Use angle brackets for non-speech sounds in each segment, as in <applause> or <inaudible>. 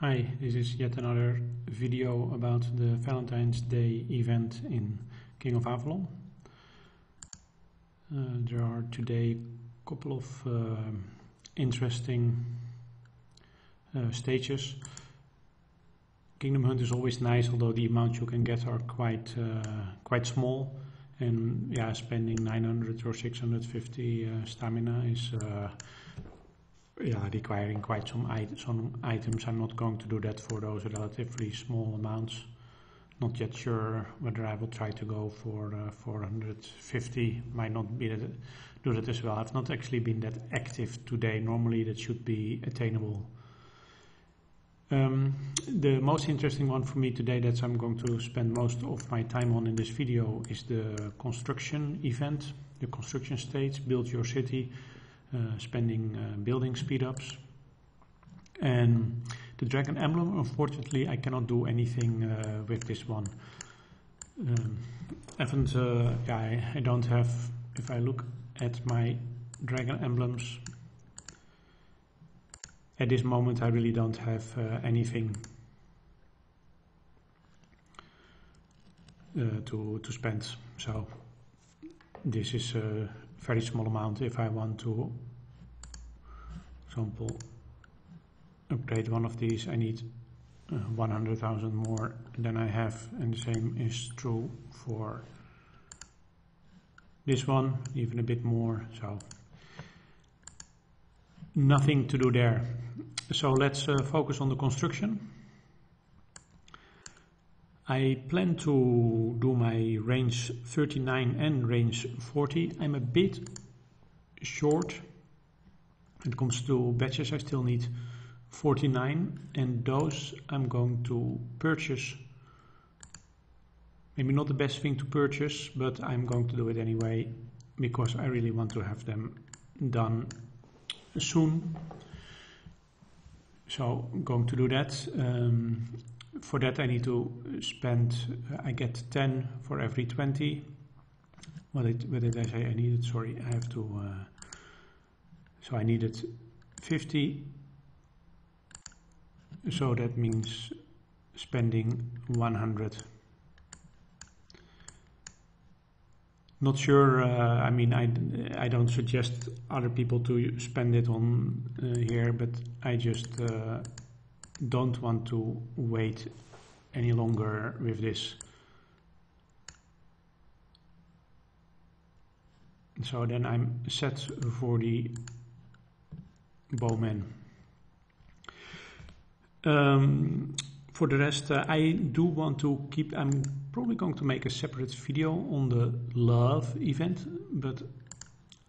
Hi, this is yet another video about the Valentine's Day event in King of Avalon. Uh, there are today a couple of uh, interesting uh, stages. Kingdom Hunt is always nice, although the amounts you can get are quite uh, quite small. And yeah, spending 900 or 650 uh, stamina is uh, yeah, requiring quite some, it some items. I'm not going to do that for those relatively small amounts. Not yet sure whether I will try to go for uh, 450. Might not be that, do that as well. I've not actually been that active today. Normally that should be attainable. Um, the most interesting one for me today that I'm going to spend most of my time on in this video is the construction event, the construction stage, build your city spending uh, building speed-ups. And the Dragon Emblem, unfortunately, I cannot do anything uh, with this one. Um, haven't, yeah, I, I don't have, if I look at my Dragon Emblems, at this moment I really don't have uh, anything uh, to, to spend. So this is a very small amount if I want to, example, upgrade one of these I need uh, 100,000 more than I have and the same is true for this one even a bit more so nothing to do there. So let's uh, focus on the construction I plan to do my range 39 and range 40. I'm a bit short when it comes to batches. I still need 49 and those I'm going to purchase. Maybe not the best thing to purchase, but I'm going to do it anyway because I really want to have them done soon. So I'm going to do that. Um, for that I need to spend, uh, I get 10 for every 20. What did, what did I say I needed? Sorry, I have to, uh, so I needed 50. So that means spending 100. Not sure, uh, I mean, I, I don't suggest other people to spend it on uh, here, but I just uh, don't want to wait any longer with this. So then I'm set for the bowman. Um, for the rest, uh, I do want to keep, I'm probably going to make a separate video on the love event, but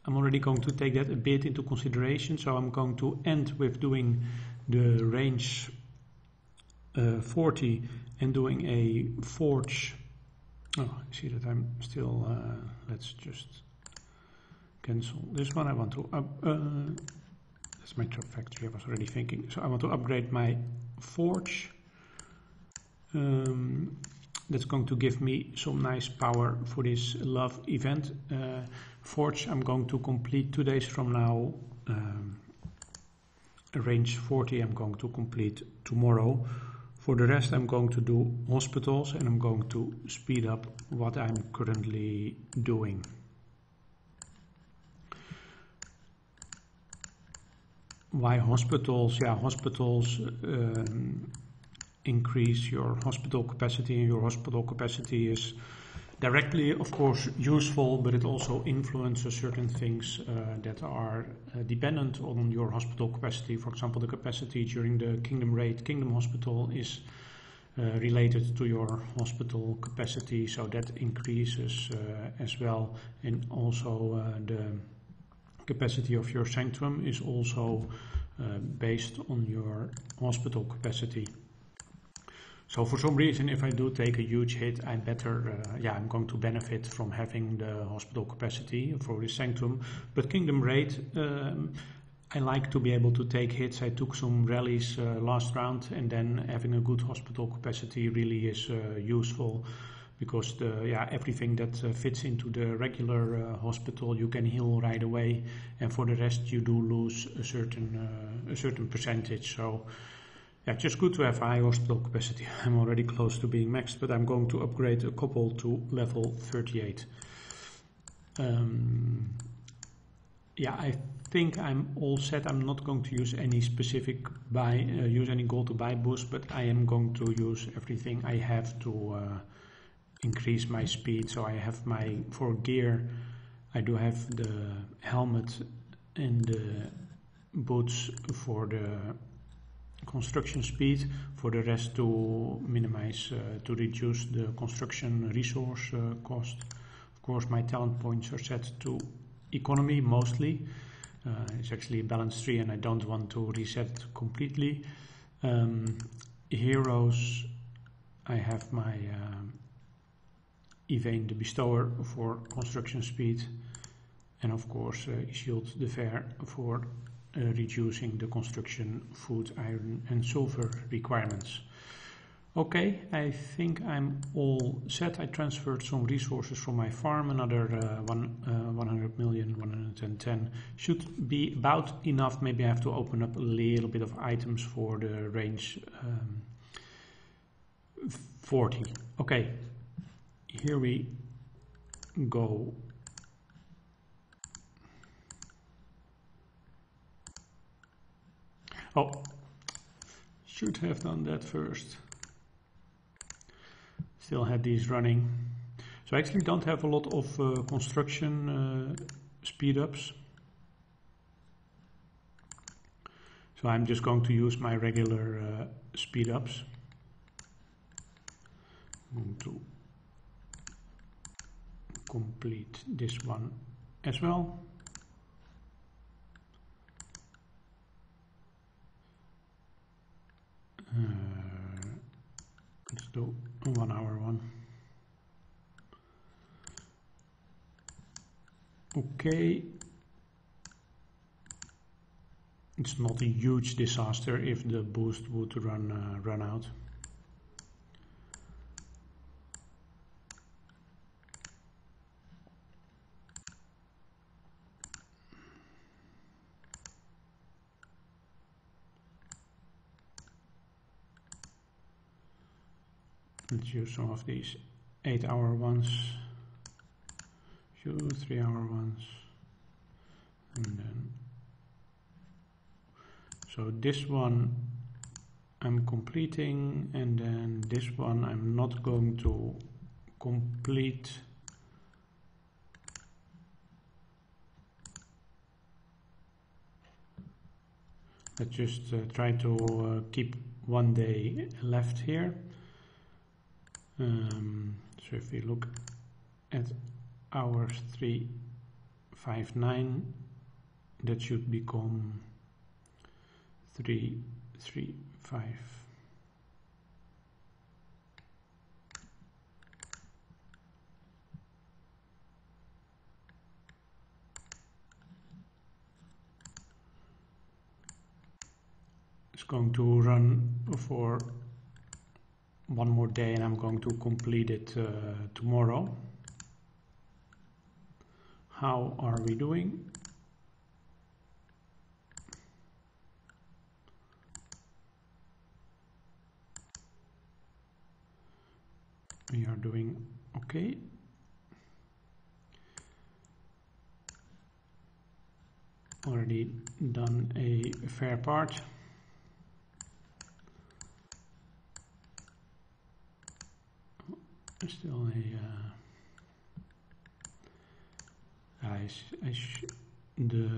I'm already going to take that a bit into consideration. So I'm going to end with doing the range uh, 40 and doing a forge. Oh, I see that I'm still, uh, let's just cancel this one. I want to, up, uh, that's my trap factory, I was already thinking. So I want to upgrade my forge. Um, that's going to give me some nice power for this love event. Uh, forge I'm going to complete two days from now. Um, range 40 I'm going to complete tomorrow. For the rest I'm going to do hospitals and I'm going to speed up what I'm currently doing. Why hospitals? Yeah, hospitals um, increase your hospital capacity and your hospital capacity is directly, of course, useful, but it also influences certain things uh, that are uh, dependent on your hospital capacity. For example, the capacity during the Kingdom Raid Kingdom Hospital is uh, related to your hospital capacity, so that increases uh, as well. And also uh, the capacity of your sanctum is also uh, based on your hospital capacity. So for some reason, if I do take a huge hit, I better, uh, yeah, I'm going to benefit from having the hospital capacity for the sanctum. But Kingdom Raid, um, I like to be able to take hits. I took some rallies uh, last round, and then having a good hospital capacity really is uh, useful because the yeah everything that uh, fits into the regular uh, hospital you can heal right away, and for the rest you do lose a certain uh, a certain percentage. So yeah, just good to have high hospital capacity. <laughs> I'm already close to being maxed, but I'm going to upgrade a couple to level 38. Um, yeah, I think I'm all set. I'm not going to use any specific buy, uh, use any gold to buy boost, but I am going to use everything I have to uh, increase my speed. So I have my, for gear, I do have the helmet and the boots for the construction speed. For the rest to minimize uh, to reduce the construction resource uh, cost. Of course my talent points are set to economy mostly. Uh, it's actually a balance tree and I don't want to reset completely. Um, heroes I have my Evane the Bestower for construction speed. And of course uh, Shield the Fair for reducing the construction, food, iron and sulfur requirements. Okay, I think I'm all set. I transferred some resources from my farm, another uh, one, uh, 100 million, 110. Should be about enough. Maybe I have to open up a little bit of items for the range um, 40. Okay, here we go Oh, should have done that first. Still had these running. So I actually don't have a lot of uh, construction uh, speed ups. So I'm just going to use my regular uh, speed ups. I'm going to complete this one as well. Uh, let's do one hour one. Okay. It's not a huge disaster if the boost would run uh, run out. Let's use some of these eight hour ones few three hour ones and then so this one I'm completing and then this one I'm not going to complete. Let's just uh, try to uh, keep one day left here um, so if we look at hours 359, that should become 335. It's going to run for one more day and I'm going to complete it uh, tomorrow. How are we doing? We are doing okay. Already done a fair part. Still a uh, I, I the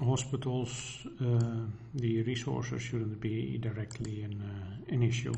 hospitals uh, the resources shouldn't be directly an, uh, an issue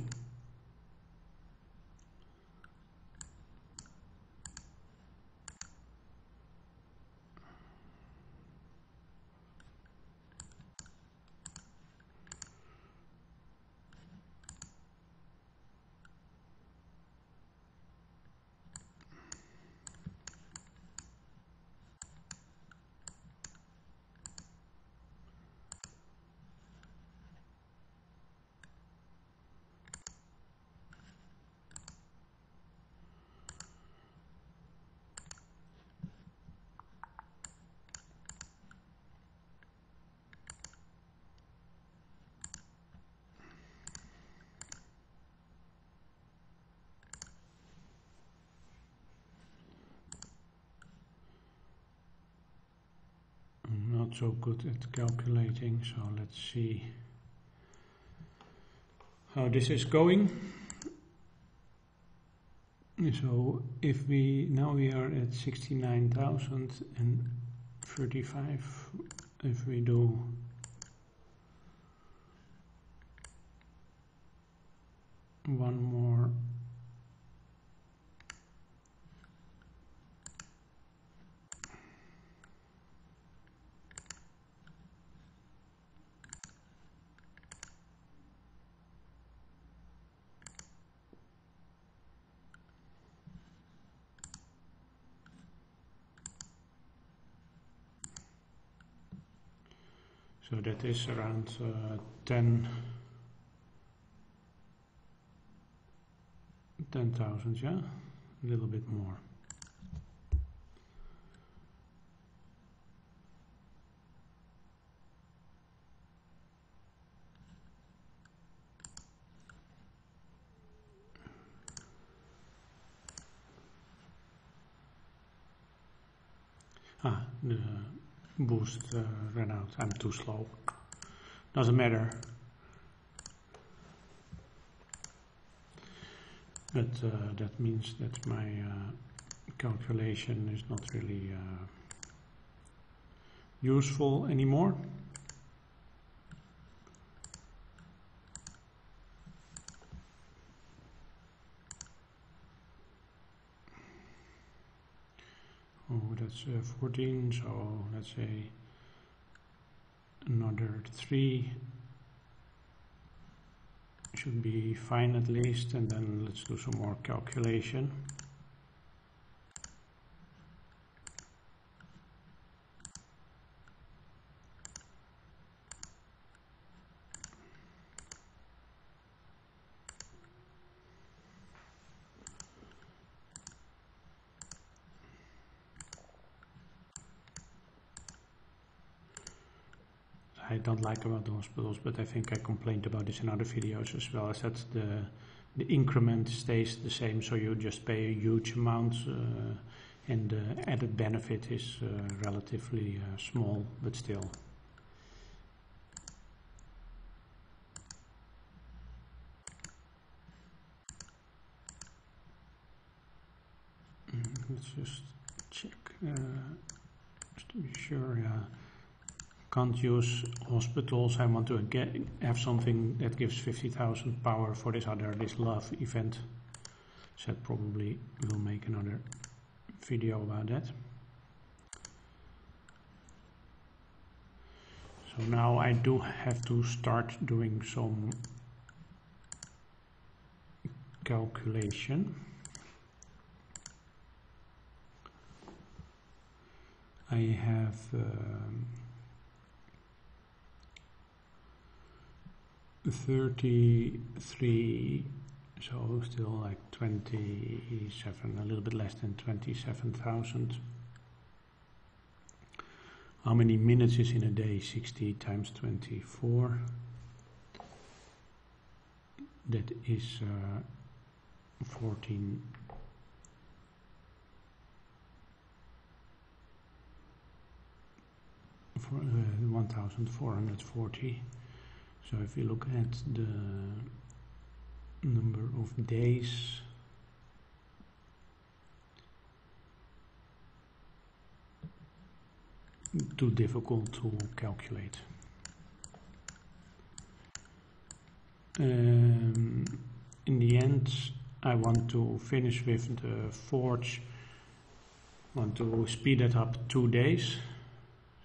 so good at calculating, so let's see how this is going. So if we now we are at 69,035 if we do one more So that is around uh, 10 10,000, yeah? A little bit more. Ah, the boost uh, ran out. I'm too slow. Doesn't matter. But uh, that means that my uh, calculation is not really uh, useful anymore. Oh, that's uh, 14, so let's say another 3 should be fine at least, and then let's do some more calculation. I don't like about the hospitals, but I think I complained about this in other videos as well, as that the, the increment stays the same, so you just pay a huge amount uh, and the added benefit is uh, relatively uh, small, but still. Mm, let's just check, uh, just to be sure, yeah can't use hospitals. I want to get, have something that gives 50,000 power for this other, this love event. So probably will make another video about that. So now I do have to start doing some calculation. I have um, 33 so still like 27 a little bit less than 27,000 how many minutes is in a day? 60 times 24 that is uh, 14 for, uh, 1440 so if you look at the number of days too difficult to calculate. Um, in the end, I want to finish with the forge. Want to speed it up two days.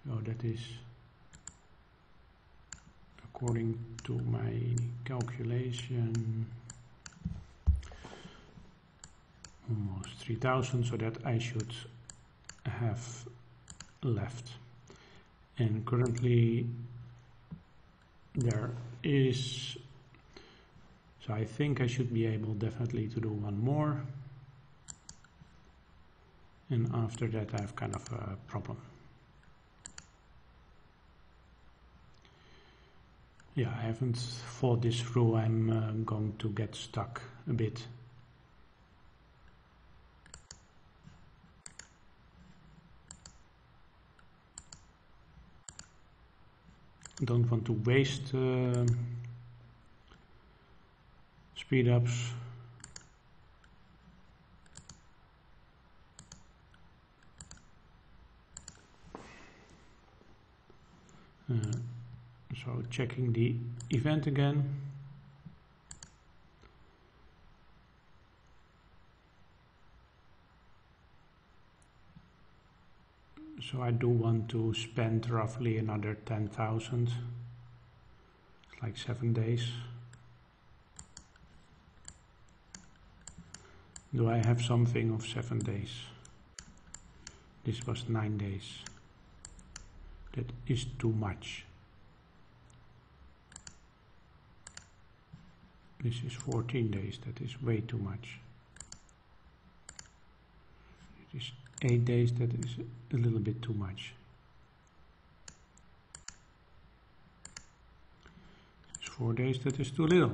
So that is according to my calculation almost 3000 so that I should have left. And currently there is so I think I should be able definitely to do one more. And after that I have kind of a problem Yeah, I haven't thought this through. I'm uh, going to get stuck a bit. don't want to waste uh, speed ups. So checking the event again. So I do want to spend roughly another 10,000. It's like seven days. Do I have something of seven days? This was nine days. That is too much. This is 14 days, that is way too much. It is 8 days, that is a little bit too much. It's 4 days, that is too little.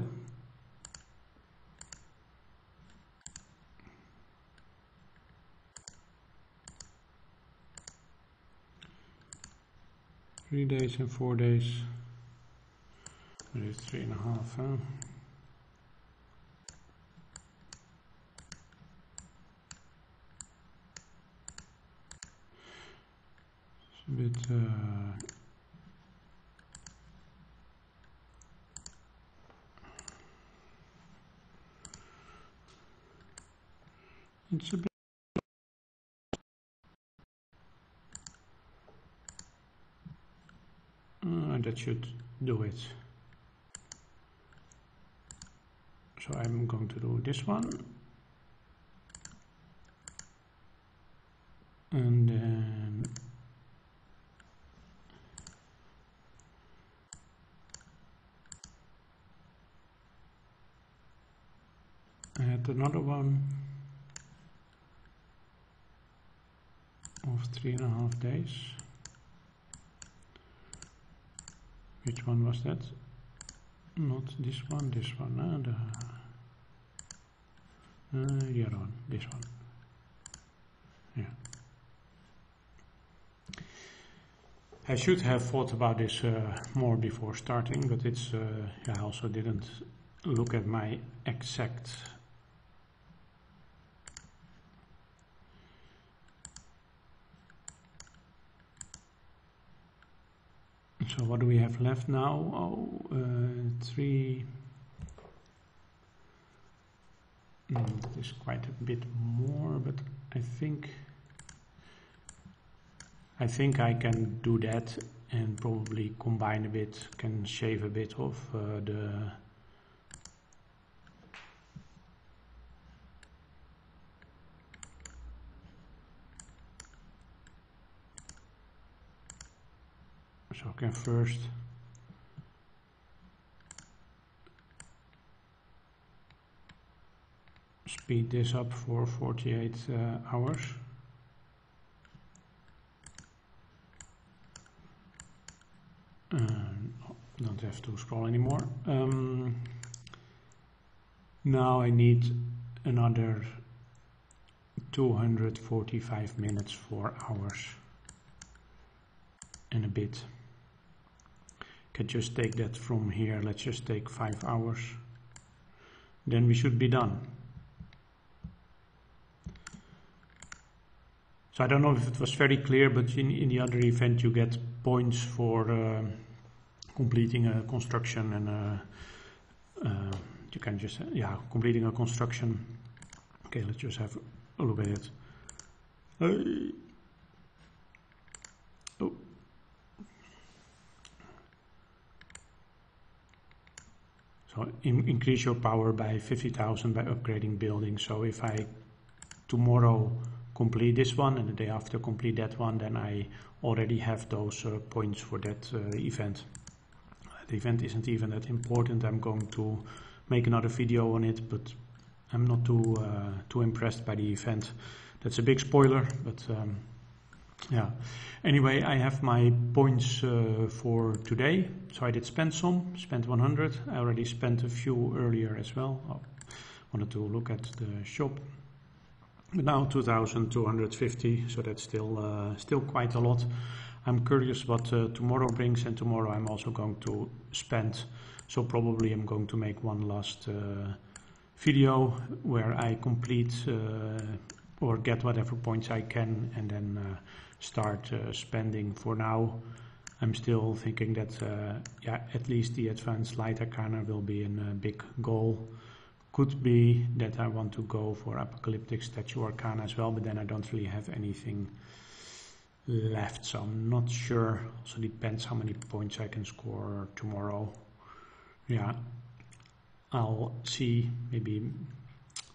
Three days and four days. That is three and a half, huh? Bit uh, it's a bit uh, that should do it. So I'm going to do this one another one of three and a half days. Which one was that? Not this one this one uh, the uh, the other one this one. Yeah. I should have thought about this uh, more before starting but it's uh, I also didn't look at my exact So what do we have left now? Oh, uh, three. Mm, that is quite a bit more, but I think I think I can do that and probably combine a bit, can shave a bit of uh, the so I can first. Speed this up for 48 uh, hours. Um, don't have to scroll anymore. Um, now I need another 245 minutes for hours and a bit can just take that from here. Let's just take five hours. Then we should be done. So I don't know if it was very clear but in, in the other event you get points for uh, completing a construction and uh, uh, you can just yeah completing a construction. Okay let's just have a look at it. Oh in, increase your power by 50,000 by upgrading buildings. So if I tomorrow complete this one and the day after complete that one, then I already have those uh, points for that uh, event. The event isn't even that important. I'm going to make another video on it, but I'm not too uh, too impressed by the event. That's a big spoiler, but um, yeah. Anyway I have my points uh, for today. So I did spend some spent 100 I already spent a few earlier as well. I wanted to look at the shop. But now 2250 so that's still uh, still quite a lot. I'm curious what uh, tomorrow brings, and tomorrow I'm also going to spend. So probably I'm going to make one last uh, video where I complete uh, or get whatever points I can, and then uh, start uh, spending. For now, I'm still thinking that uh, yeah, at least the advanced light arcana will be a big goal. Could be that I want to go for apocalyptic statue arcana as well, but then I don't really have anything left, so I'm not sure. Also depends how many points I can score tomorrow. Yeah, I'll see. Maybe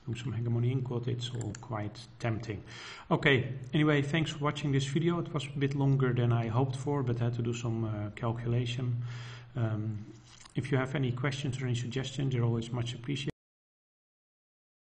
do some hegemony inquad. It's all quite tempting. Okay. Anyway, thanks for watching this video. It was a bit longer than I hoped for, but I had to do some uh, calculation. Um, if you have any questions or any suggestions, they're always much appreciated.